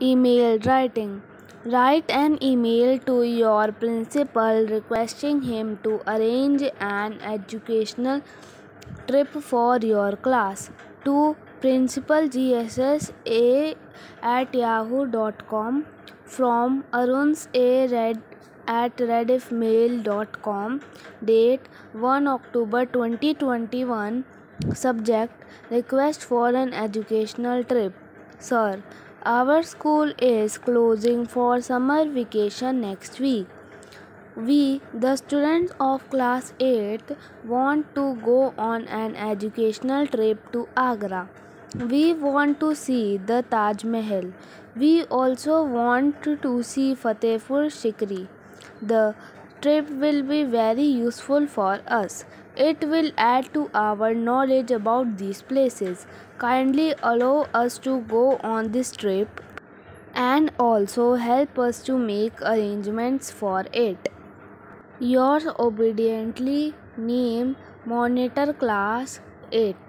Email writing. Write an email to your principal requesting him to arrange an educational trip for your class. To principal principalgssa at yahoo.com from aruns a red at rediffmail.com date 1 october 2021 subject request for an educational trip sir our school is closing for summer vacation next week. We the students of class 8 want to go on an educational trip to agra. We want to see the taj mahal. We also want to see fatehpur sikri the trip will be very useful for us. It will add to our knowledge about these places. Kindly allow us to go on this trip and also help us to make arrangements for it. Yours obediently, name Monitor Class 8.